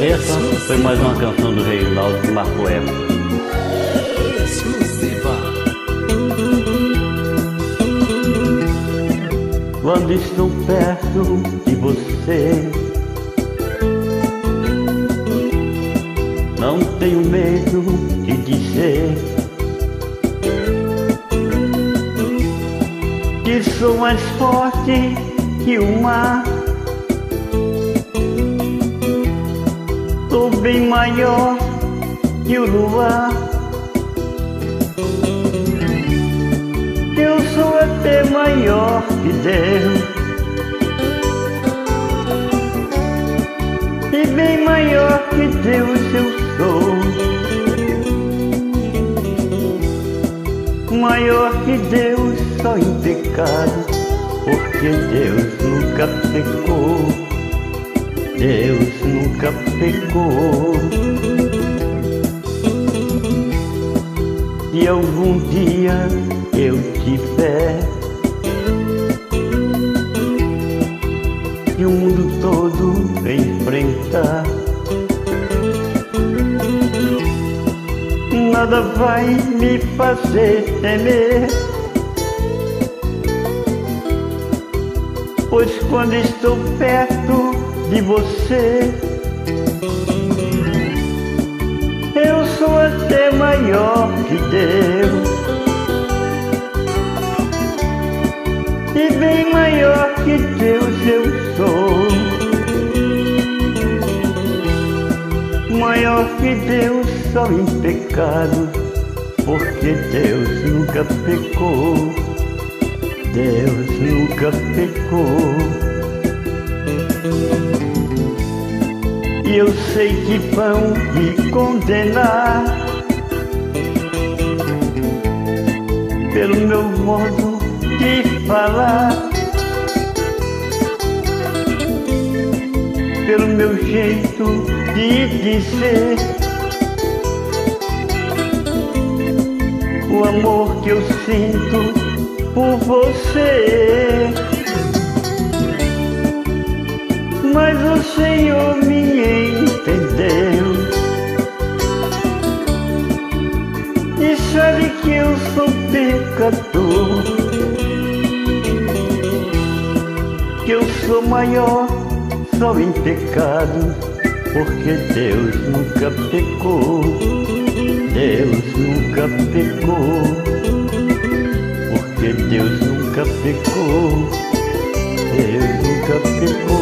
Essa foi mais uma canção do Reinaldo que marcou época. Quando estou perto de você, não tenho medo de dizer que sou mais forte que o mar. Bem maior que o luar. Eu sou até maior que Deus. E bem maior que Deus eu sou. Maior que Deus só em pecado, porque Deus nunca pecou. Deus nunca pecou. Se algum dia eu tiver que o mundo todo enfrentar, nada vai me fazer temer. Pois quando estou perto de você, eu sou até maior que Deus. E bem maior que Deus eu sou. Maior que Deus só em pecado, porque Deus nunca pecou. Deus nunca pecou. E eu sei que vão me condenar pelo meu modo de falar, pelo meu jeito de dizer. O amor que eu sinto por você. Mas o Senhor me entendeu? E sabe que eu sou pecador Que eu sou maior só em pecado Porque Deus nunca pecou Deus nunca pecou Porque Deus nunca pecou Deus nunca pecou